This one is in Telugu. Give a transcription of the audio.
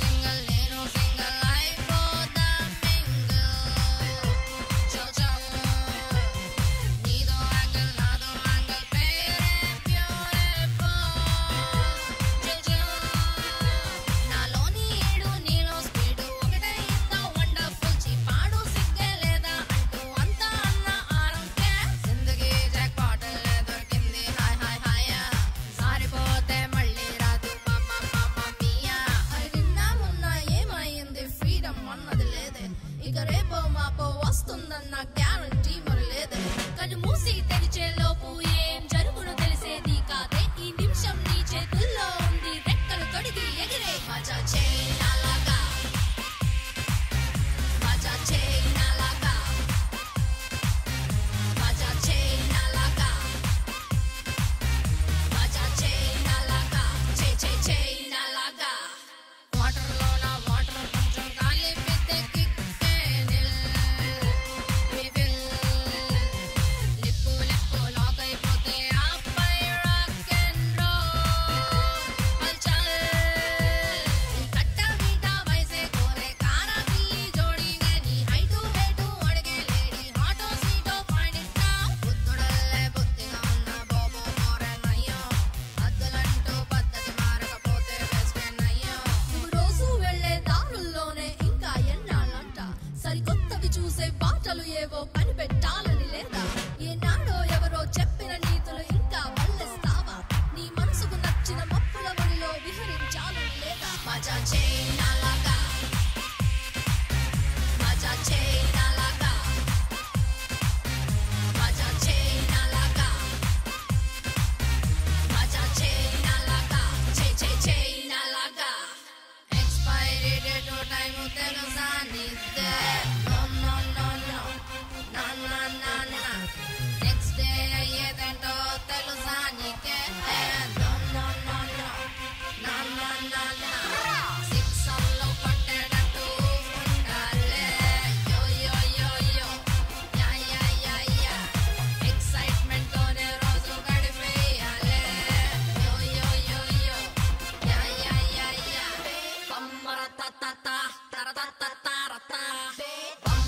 galero. ఫ్రీడమ్ అన్నది లేదే. ఇక రేపో మాపో వస్తుందన్న గ్యారంటీ మరి లేదే. కళ్ళు మూసి తెరిచే లోపు ఏం జరుగును తెలిసేది కాదే. ఈ నిమిషం నీ చేతుల్లో ఉంది. రెక్కలు తొడిగి ఎగిరే మజా చే ఏవో కనిపెట్టాలని లేదా? ఏనాడో ఎవరో చెప్పిన నీతులు ఇంకా వల్లిస్తావా? నీ మనసుకు నచ్చిన మప్పుల ముడిలో విహరించాలని లేదా? మజా చేయలాగా మజా చేయలాగా మజా చేయలాగా మజా చేయలాగా చే చే చేయలాగా ఎక్స్పైరీ డేట్ టైం తెలుసా నీకు ta ta ta